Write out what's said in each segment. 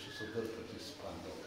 which is a good participant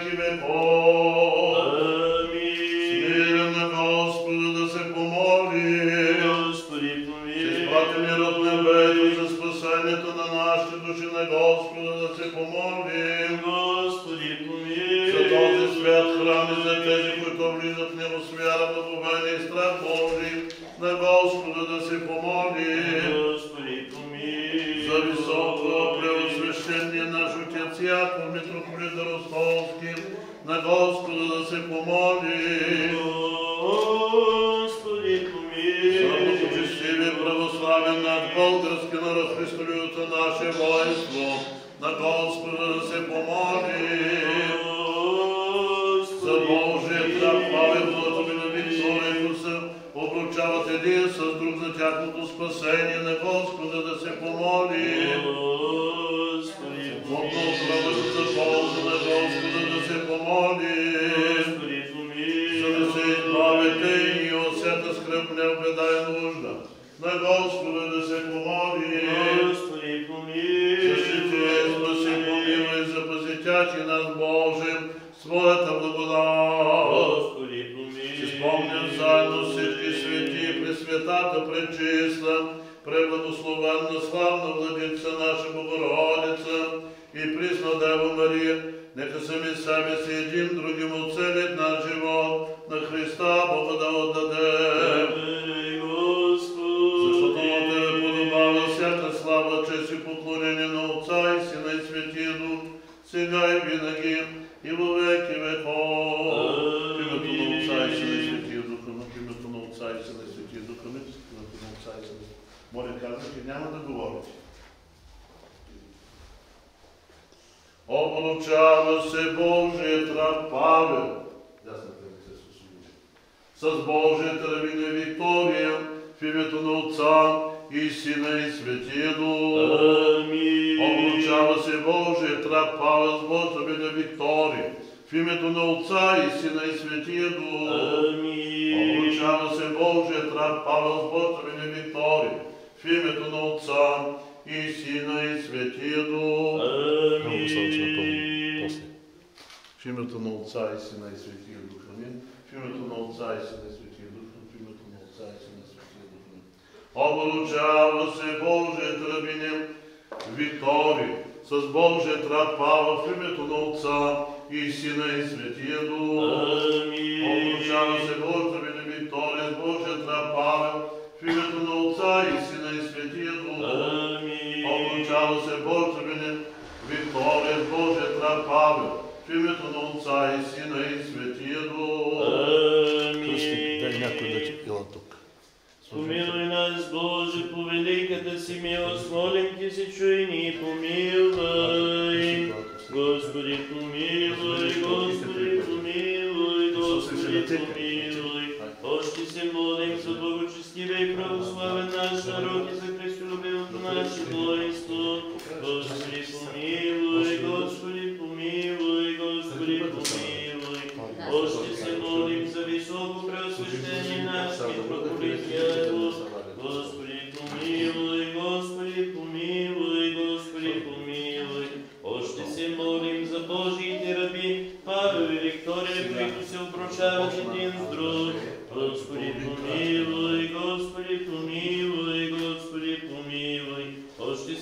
given all. получава се Божията памет. Дясната ми се сусуди. С Божията ми Виктория в името на Отца и Сина и Светия Дух. Амин. Получава се Божия трапава с Божията Виктория в името на Отца и Сина и Светия Дух. Амин. Получава се Божия трапава с Божията Виктория в името на Отца и Сина, и Светия Дух. Амин. В името на Отца и Сина и Светия Дух. Амин. В името на Отца и Сина и Светия Дух. В името на Отца и Сина и Светия Дух. Облучава се Божие тръбине Витори с Божия трапава в името на Отца и Сина и Светия Дух. Амин. Облучава се Божия тръбине Витори с Божие трапава в името на Отца и Сина и Светия Дух. Амин. милося Боже мене, вікторе Боже трапави, в ім'я Отця і Сина, і Святія Духа. Амінь. Помилуй нас, Боже, по великата си милост, молим Ти се чуйни и помилвай. Господи, помилуй, Господи, помилуй, Господи, помилуй. Още се молим за благочестиве и православен наш народ и наше воинство, Господи, помилуй.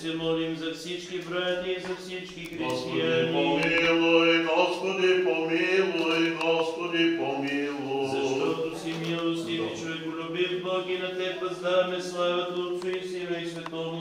се молим за всички брати и за всички християни. Господи, помилуй, Господи, помилуй, Господи, помилуй. Защото си милостив и човеколюбив Бог и на Те въздаваме славата Отцу и Сина и Световно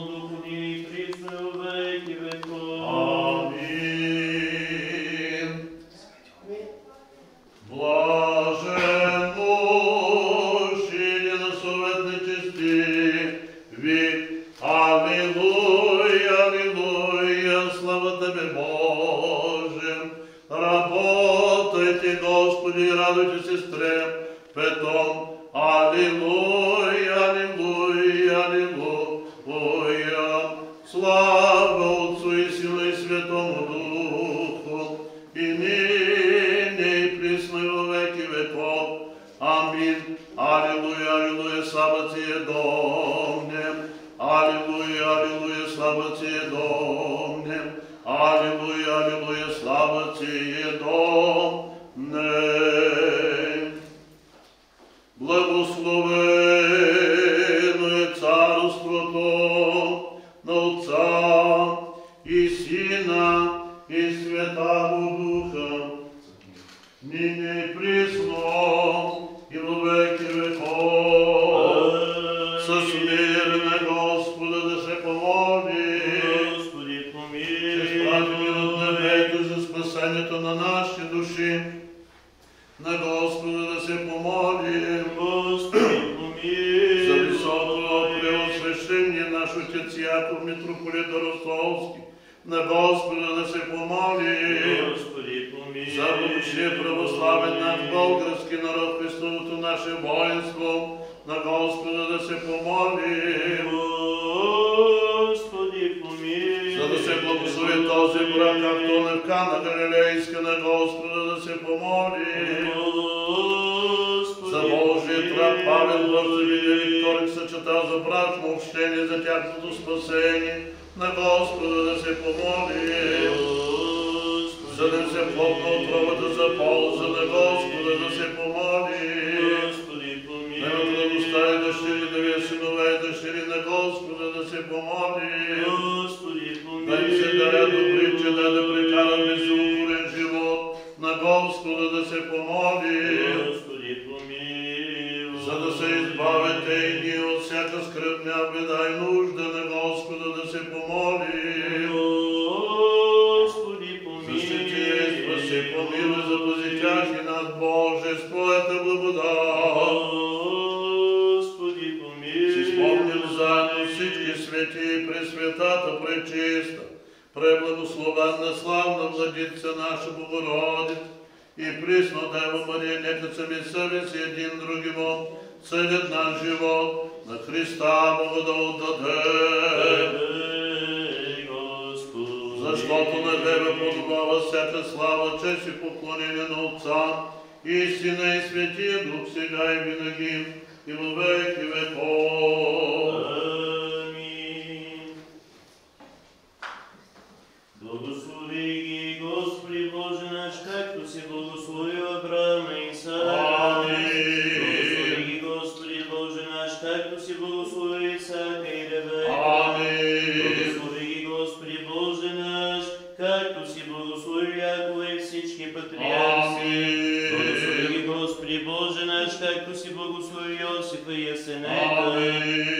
Йосифа и Асенета.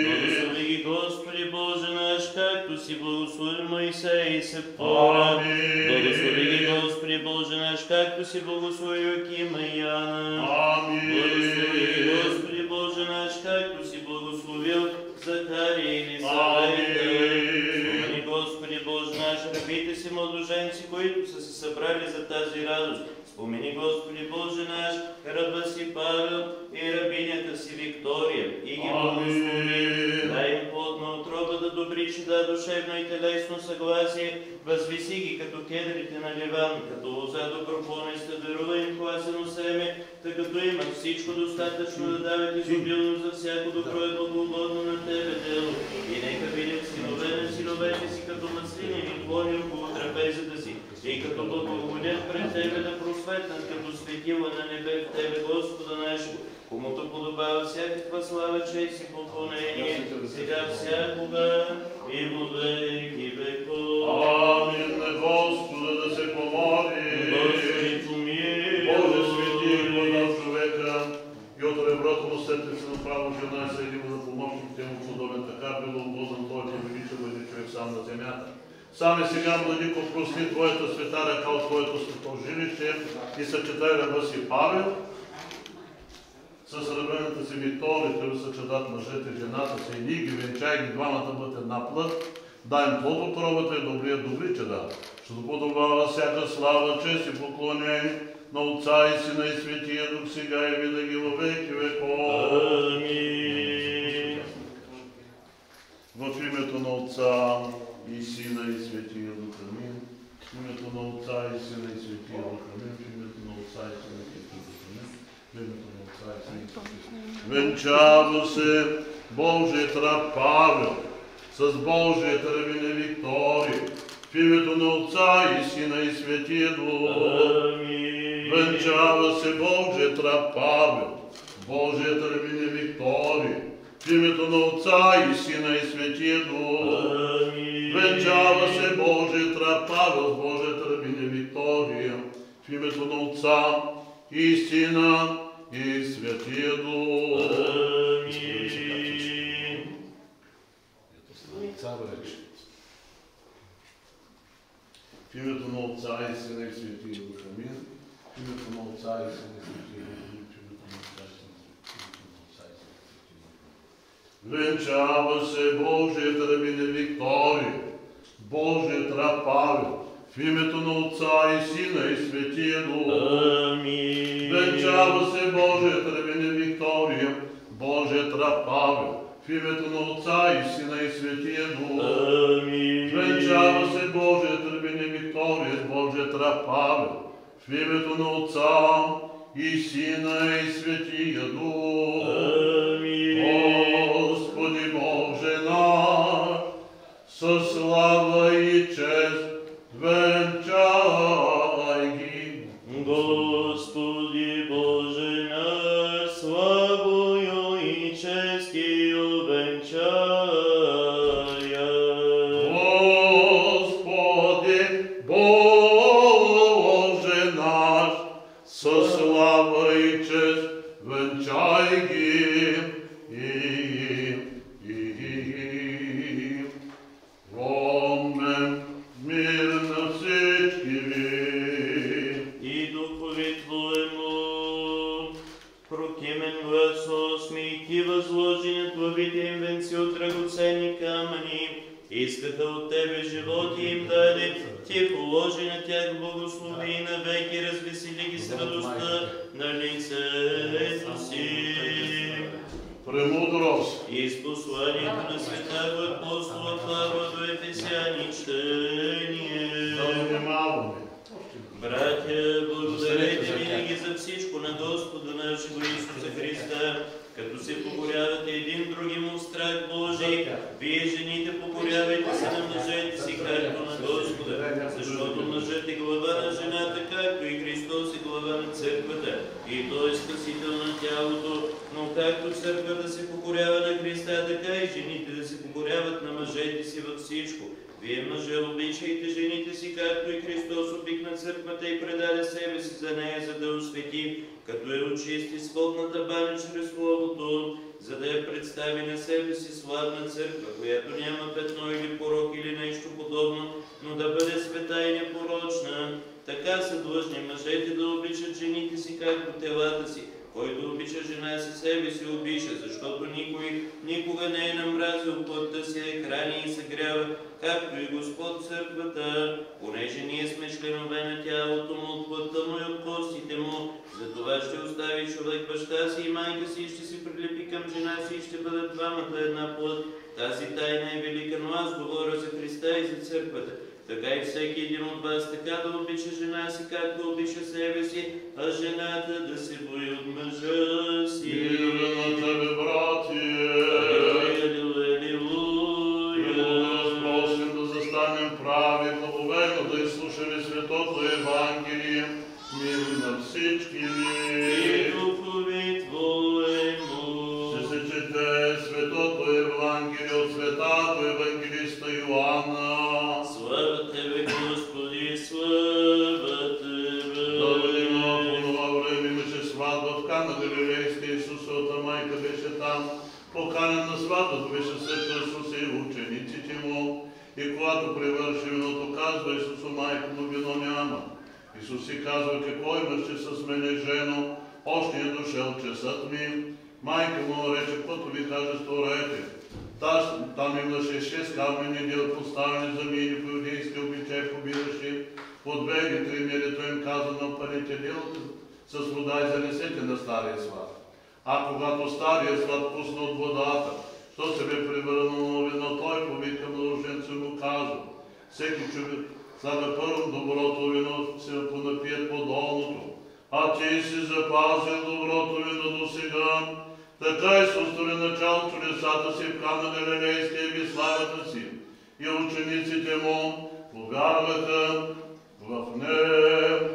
Благослови ги, Господи Боже наш, както си благослови Моисей и Сепора. Благослови ги, Господи Боже наш, както си благослови Йокима и Яна. Благослови ги, Господи Боже наш, както си благословил Захария и Лисавета. Господи Боже наш, рабите си младоженци, които са се събрали за тази радост. Спомени, Господи Боже наш, ръба си Павел и рабинята си Виктория и ги благослови. Дай им плод на отробата добрична, е душевно и телесно съгласие, възвиси ги като кедрите на Ливан, като лоза добропонеста, дарува им класено семе, тъй като има всичко достатъчно да дават изобилно за всяко добро и благоугодно на Тебе дело. И нека видят синове на синовете си като маслини и клони около трапезата си и като благоугодят пред тебе да просветнат като светила на небе в тебе, Господа нашего, комуто подобава всякаква слава, чест и поклонение, сега всякога и во веки веков. Амин на Господа да се помоли. Господи, помилуй. Боже, свети и вода човека, и от реброто сетне се направо жена и съди му за помощник, му подобен така, било обозан Той, ти велича бъде човек сам на земята. Сам и сега, владико, прости Твоята света ръка от Твоето свето жилище и съчетай раба си Павел, с ръбената си Виктория, те съчетат мъжете и жената си, и ние ги венчай ги двамата бъдат една плът, дай им плод от робата и добрия добри чеда. Ще подобава всяка слава, чест и поклонение на Отца и Сина и Светия Дух сега и винаги във веки веков. Амин. В името на Отца и Сина и Светия Дух Амин. В името на Отца и Сина и Светия Дух Амин. В името на Отца и Сина и Светия Дух Амин. В името на Отца и Сина и Светия Дух. Венчава се Божият раб Павел с Божият рабиня Виктория. В името на Отца и Сина и Светия Дух. Амин. Венчава се Божият раб Павел, Божият рабиня Виктория, в името на Отца и Сина и Светия Дух. Амин. Венчава се Божият раб Павел, Божият рабиня Виктория, в името на Отца и Сина и Светия Дух. В името на Отца и Сина и Светия Дух. Амин. В името на Отца и Сина и Светия Дух. В. Венчава се Божият рабиня Виктория, Божият раб Павел, в името на Отца и Сина и Светия Дух. Амин. Венчава се Божият рабиня Виктория, Божият раб Павел, в името на Отца и Сина и Светия Дух. Амин. Венчава се Божият рабиня Виктория, Божият раб Павел, в името на Отца и Сина и Светия Дух. Амин. Господи Боже наш, със слава Искаха от Тебе животи им даде, Ти положи на тях благослови и навеки развесели ги с радостта на лицето си. Премудрост. И с посланието на света го апостола Павла до Ефесяни чтение. Да внимаваме. Братя, благодарете винаги за всичко на Господа нашего Исуса Христа, като се покорявате един другим в страх Божий. Вие, жените, покорявайте се на мъжете си, както на Господа, защото мъжът е глава на жената, както и Христос е глава на църквата, и Той е спасител на тялото. Но както църквата се покорява на Христа, така и жените да се покоряват на мъжете си във всичко. Вие мъже обичайте жените си, както и Христос обикна църквата и предаде себе си за нея, за да освети, като я очисти сходната баня чрез Словото, за да я представи на себе си славна църква, която няма петно или порок или нещо подобно, но да бъде света и непорочна. Така са длъжни мъжете да обичат жените си, както телата си. Който обича жена си, себе си обича, защото никой никога не е намразил плътта си, а храни и съгрява, както и Господ църквата, понеже ние сме членове на тялото му, от плътта му и от костите му. Затова ще остави човек баща си и майка си ще се прилепи към жена си и ще бъдат двамата една плът. Тази тайна е велика, но аз говоря за Христа и за църквата. Така и всеки един от вас така да обича жена си, както обича себе си, а жената да се бои от мъжа си. Мир на тебе, братие! Алилуя, Мило Исус си казва, какво имаш, че с мене жено, още е дошъл часът ми. Майка му рече, каквото ви каже, сторете. Таз- Там имаше шест камени дел поставени за мини по юдейски обичай, побираше по две или три милито им каза напалите делото с вода и занесете на стария сват. А когато стария сват пусна от водата, що се бе превърнало на вино, той повика младоженца му казва, всеки човек слага първо доброто вино, се понапие по долното, а ти си запазил доброто вино до сега. Така Исус стори начало чудесата си в Кана Галилейска и славата си. И учениците му повярваха в него.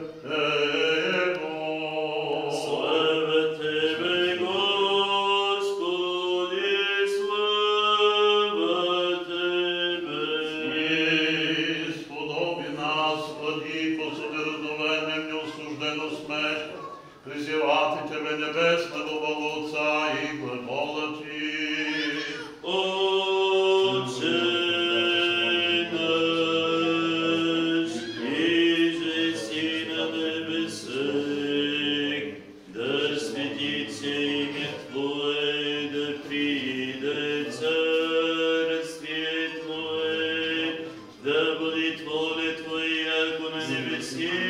На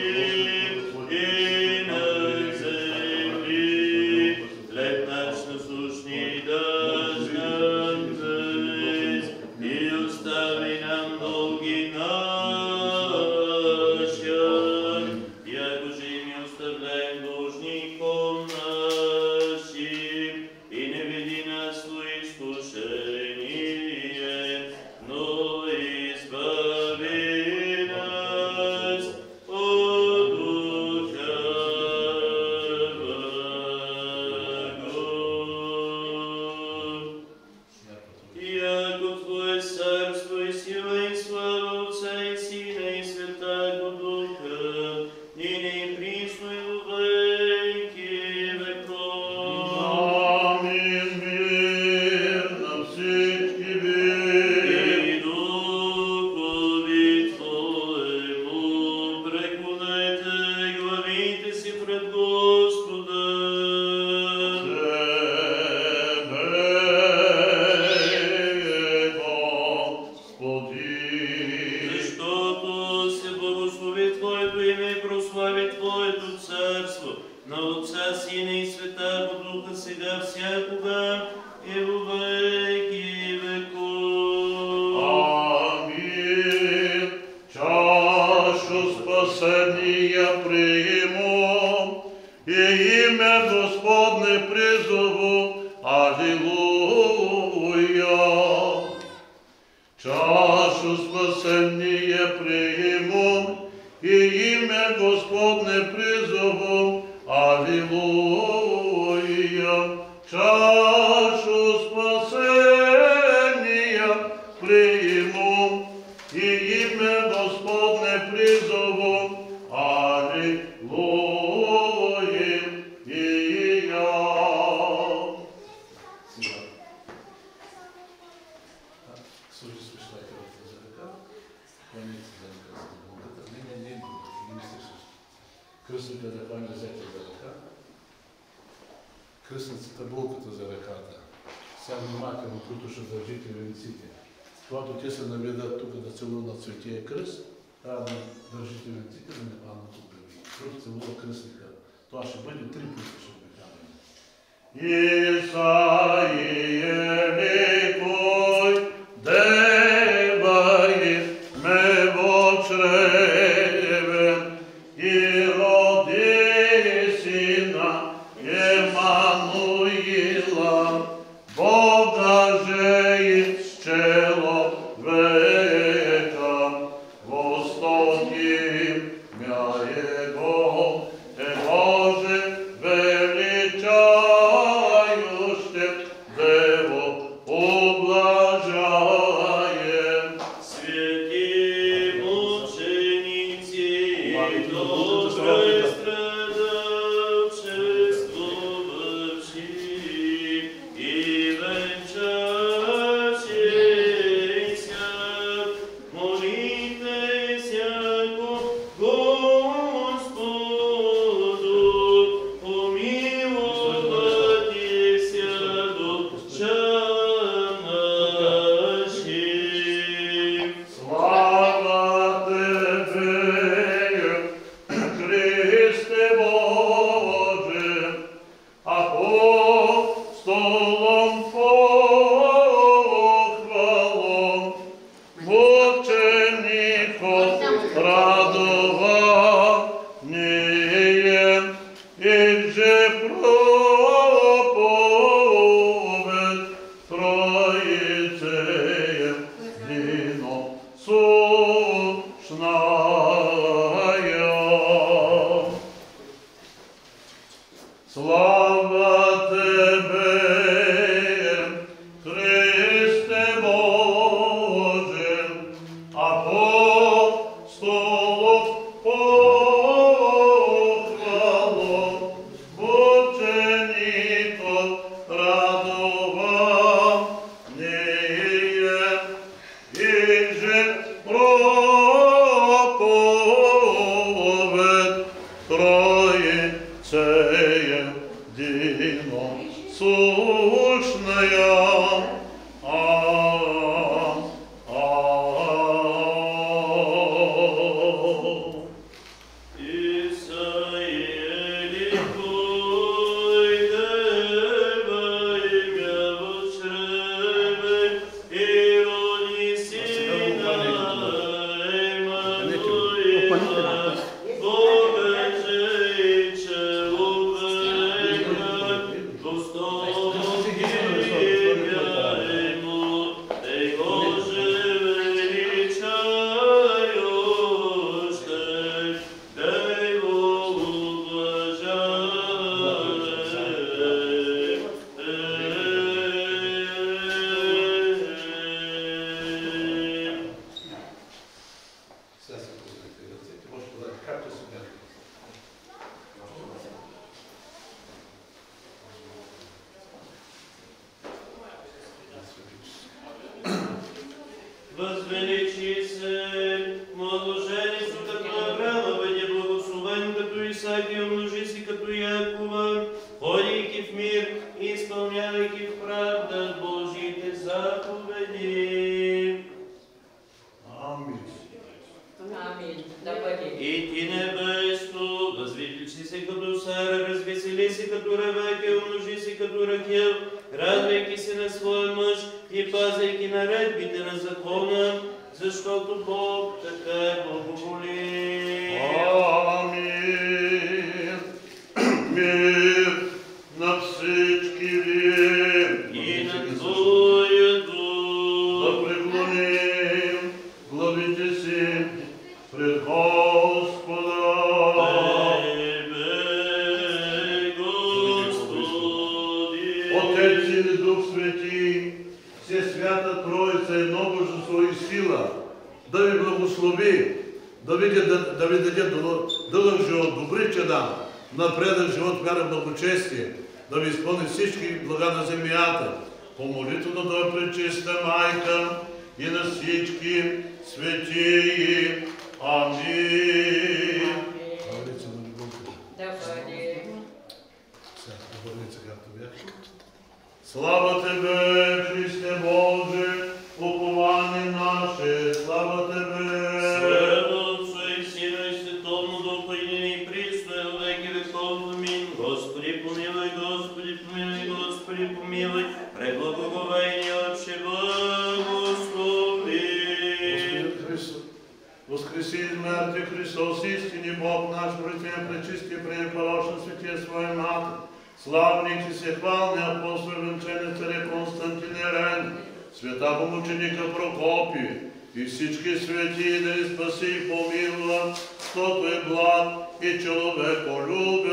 братья, пречисти, препорочно, святия Своя Мати, славник и всехвалный апостол, венчанец царя Константин Ирен, свята помученика Прокопий, и всички свети да ни спаси и помилува, стото е благ и човеколюбен.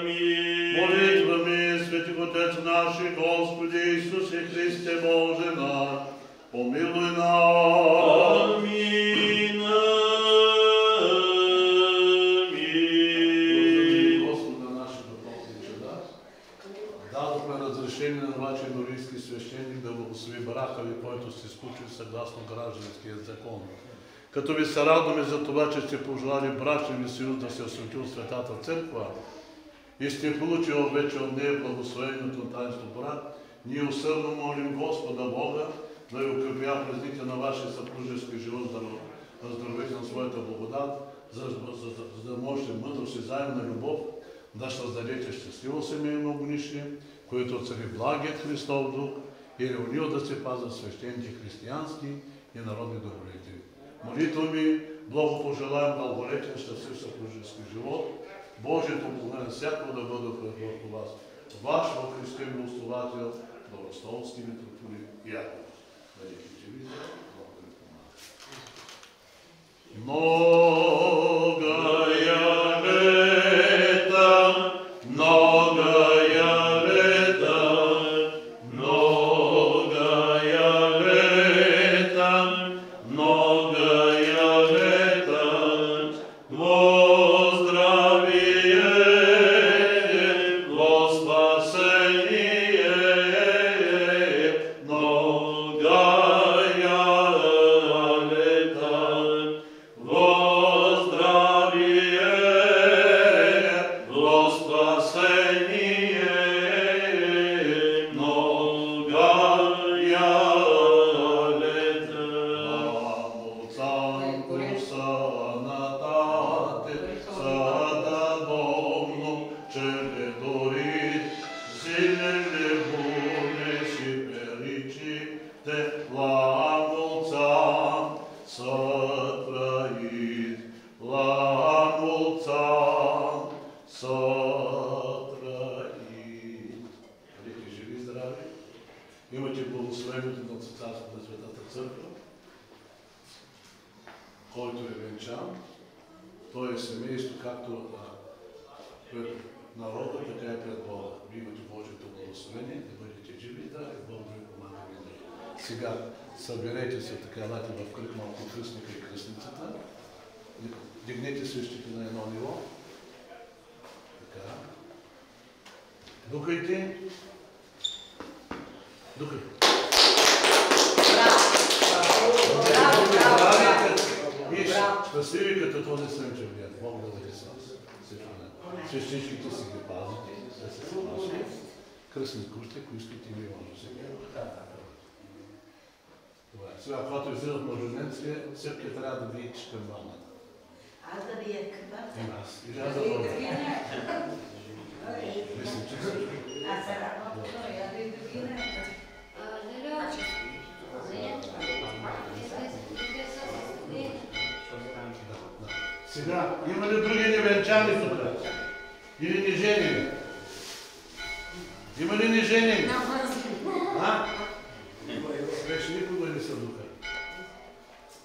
Аминь. Молитвами, Свети Отец наш Господи Исусе Христе Боже наш, помилуй нас. Гражданския закон. Като ви се радваме за това, че сте пожелали брачен ви съюз да се освети от Светата Църква и сте получили вече от нея благословението таинство брак, ние усърдно молим Господа Бога да ви укрепя праздника на вашия съпружески живот, да раздравите на своята благодат, за, за, за, да можете мъдрост и заемна любов да създадете щастливо семейно огнище, което цари благият Христов дух и реунил да се пазят свещените християнски и народни добродетели. Молитва ми, благо пожелаем дълголетен щастлив съпружески живот, Божието благоден всяко да бъде върху вас. Ваш во Христе милостовател, Благостолски митрополит Яков. Велики живи, Бог помага. Многая лета,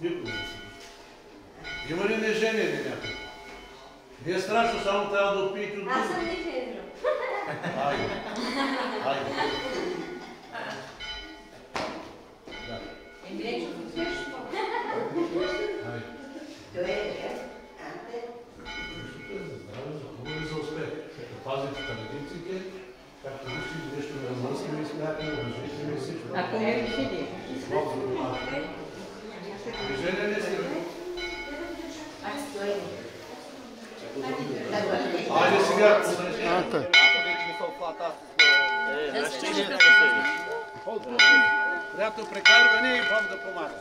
Никога не духа. Има ли неженени някой? Не е страшно, само трябва да опиете от Аз съм дефендра. Айде. Айде. Да. Еми, нещо Айде. Той е за успех. Като пазите традициите, както вижте, нещо да мъскаме и смятаме, уважите и всичко. Ако не ви види. Айде сега, да Приятно прекарване и Бог да помага.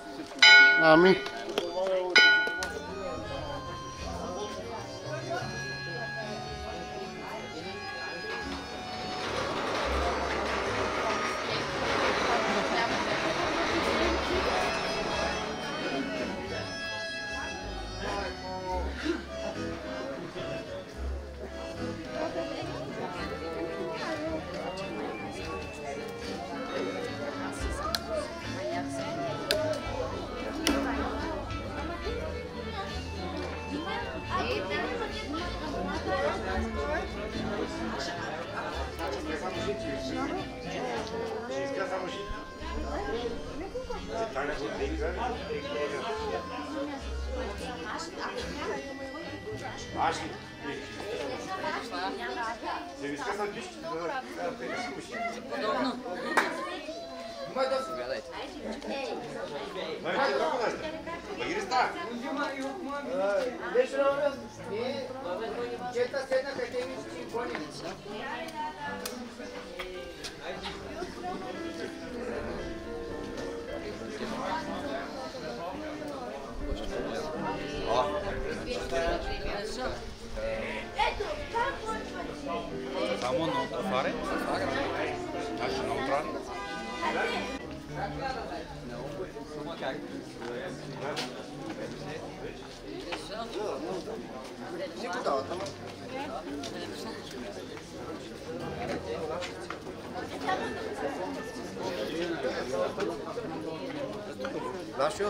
Знаеш ли,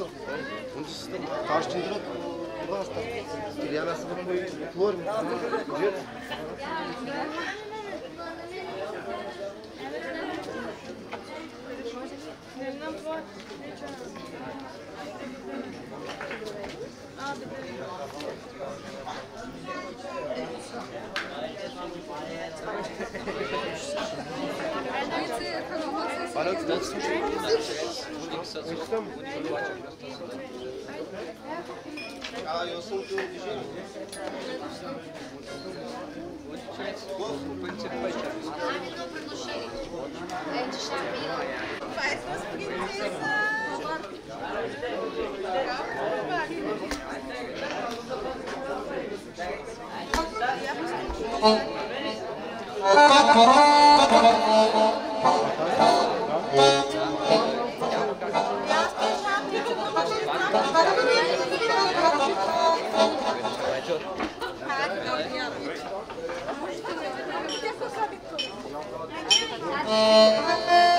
он си каш ти дрот. Бasta. Или я нас бъде Estamos. Ah, eu sou o teu origem. Faz umas preguiças. Oh. Dijon. Да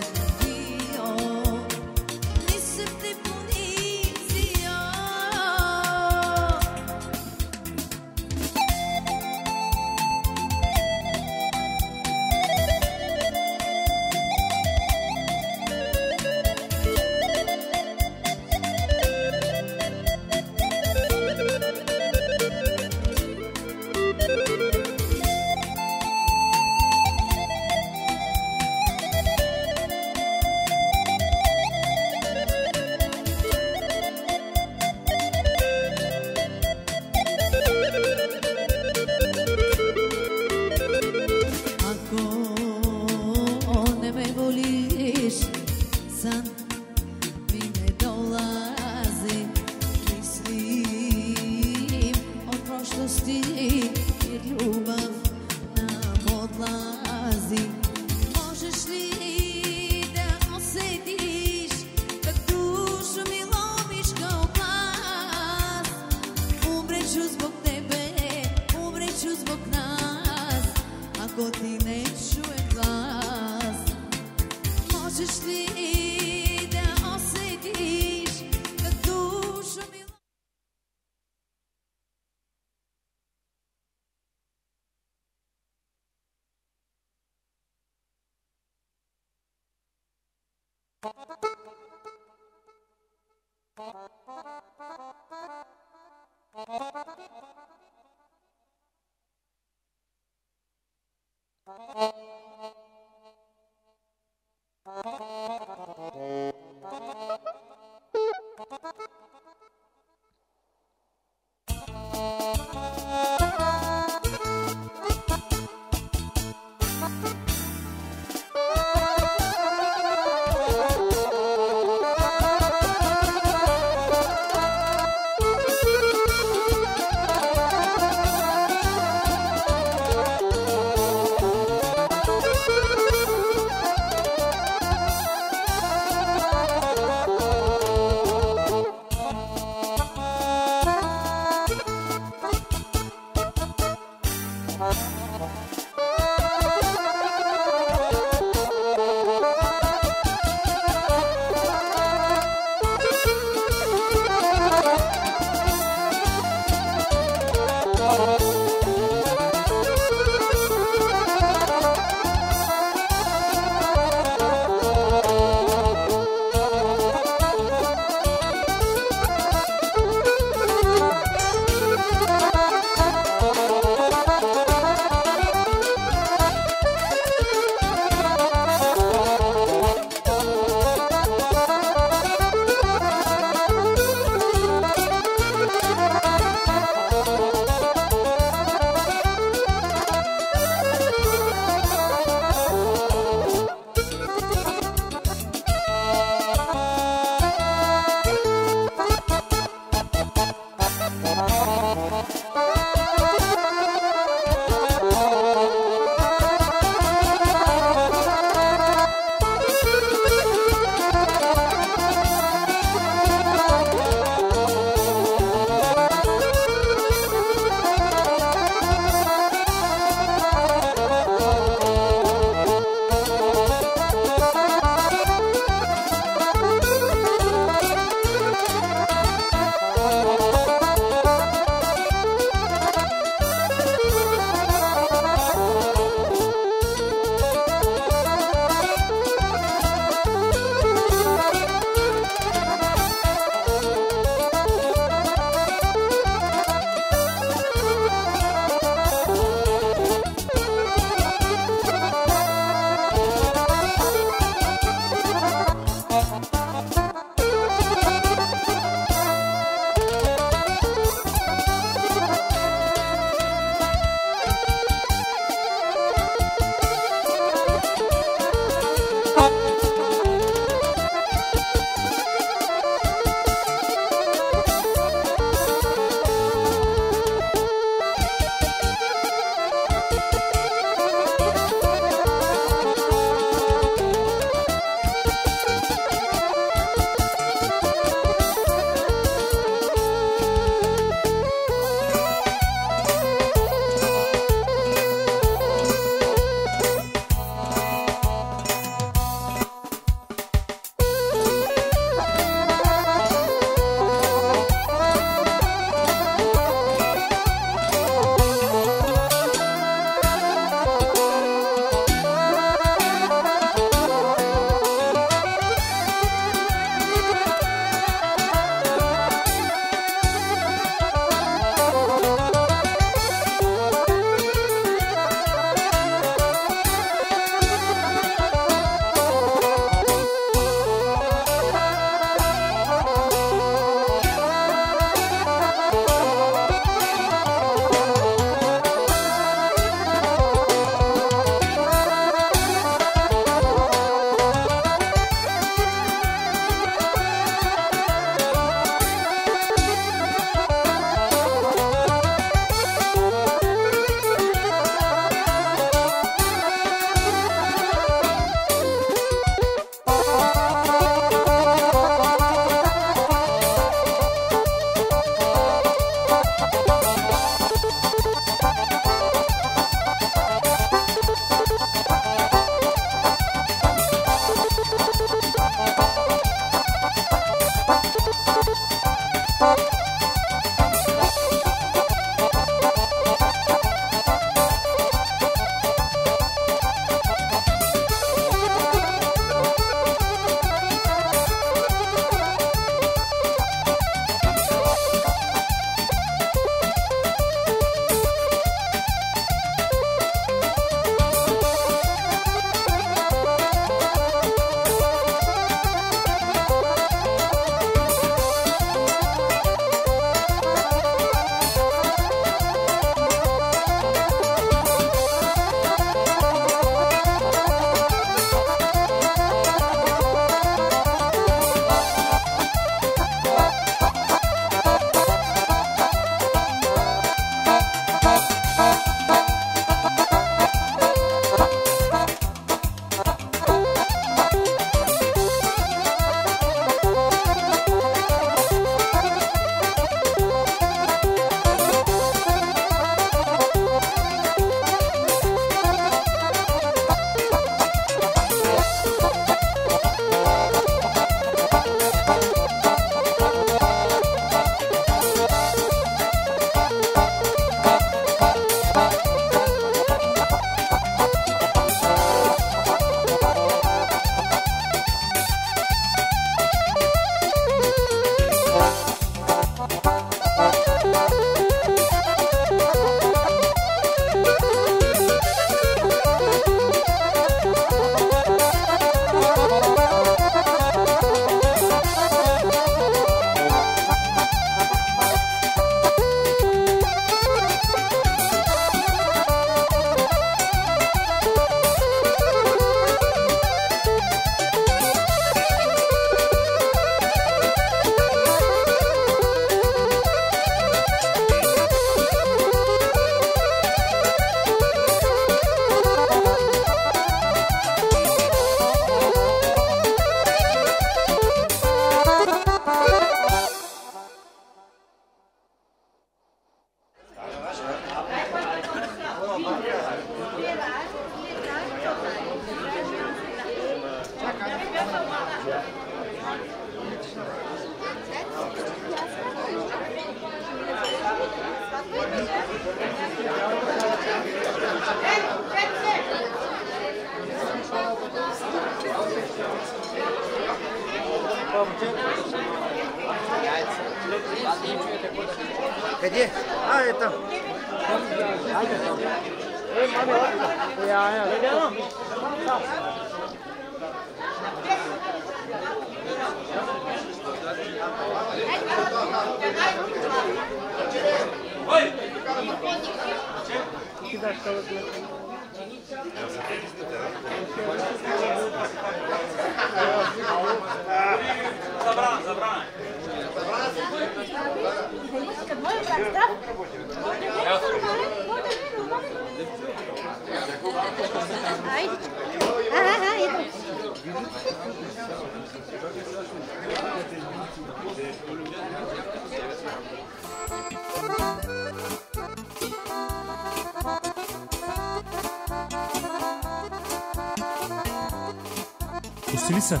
Усили са.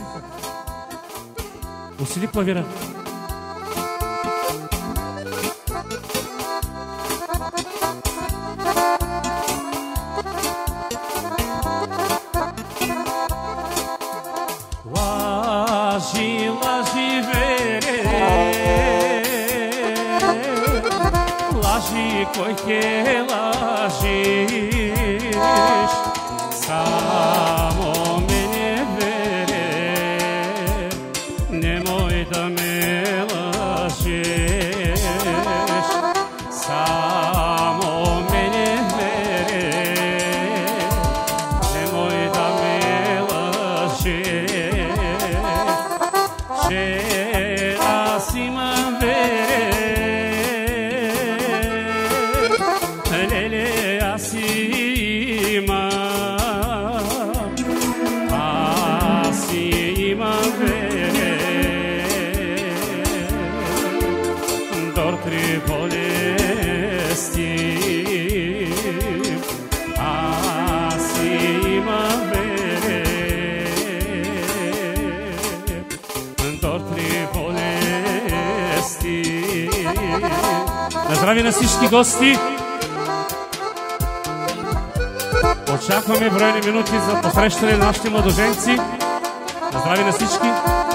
Усили клавира. foi que ela agiu. Ah. Sabe на всички гости. Очакваме бройни минути за посрещане на нашите младоженци. Здрави на всички!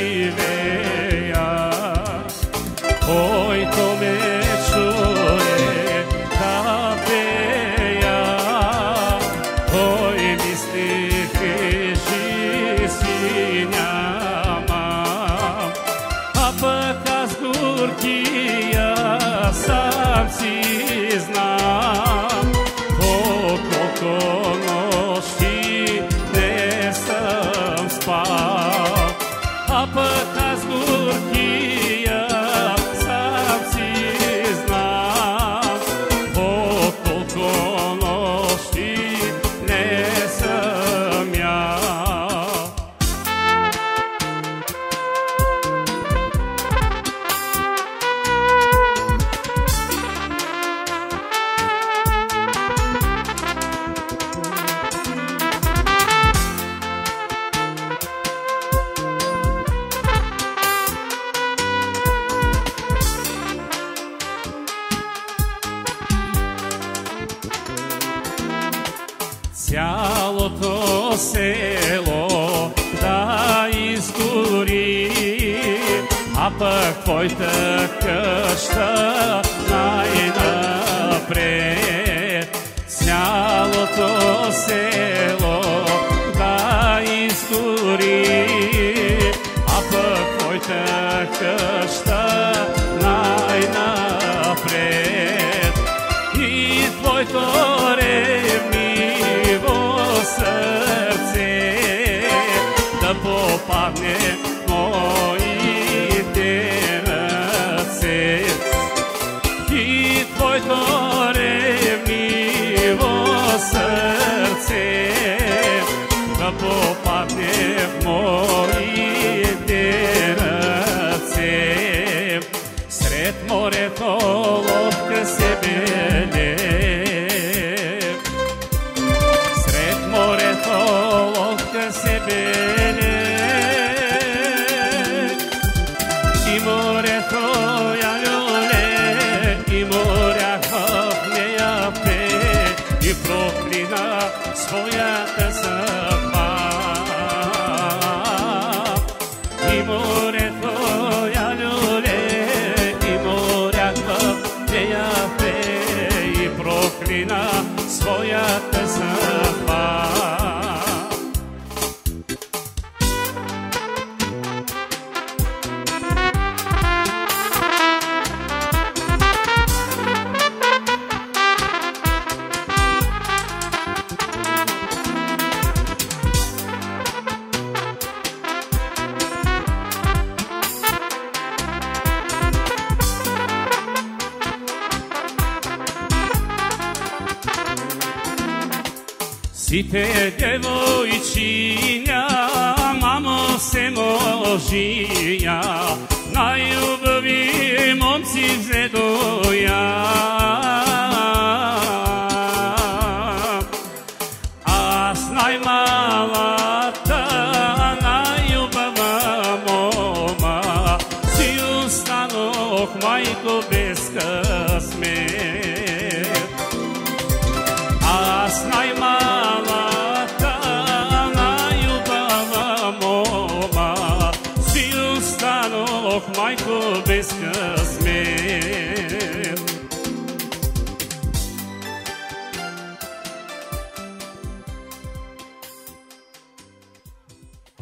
Amen. Запив молитви рацев, Сред морето лодка себе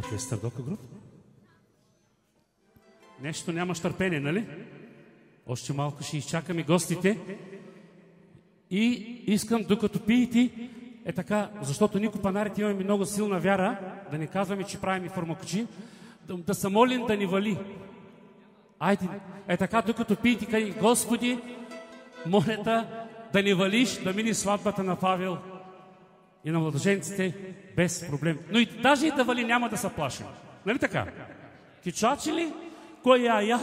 Оркестър Дока Груп? Нещо нямаш търпение, нали? Още малко ще изчакаме гостите. И искам, докато пиете, е така, защото никой панарите имаме много силна вяра, да не казваме, че правим формакачи, да, да се молим да ни вали. Айде, е така, докато пиете, кай, Господи, моля да ни валиш, да мини сватбата на Павел и на младоженците без проблем. Но и даже и да вали, няма да се плашим. Нали така? Кичачи ли? Кой я я?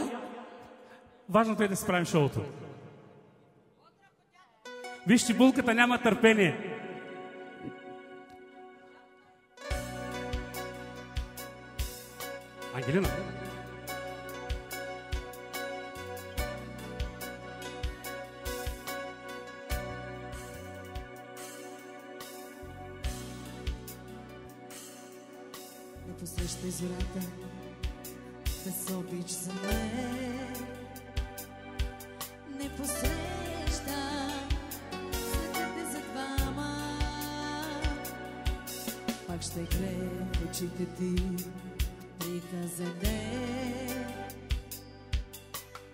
Важното е да справим шоуто. Вижте, булката няма търпение. Ангелина. Посрещай зората, без обич за мен. Не посреща светът за двама. Пак ще грее в очите ти приказен ден.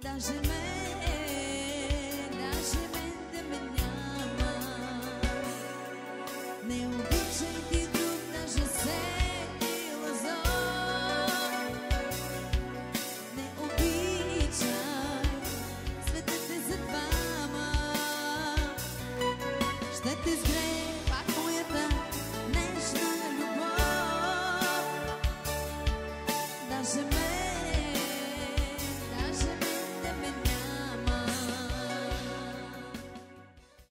Даже мен,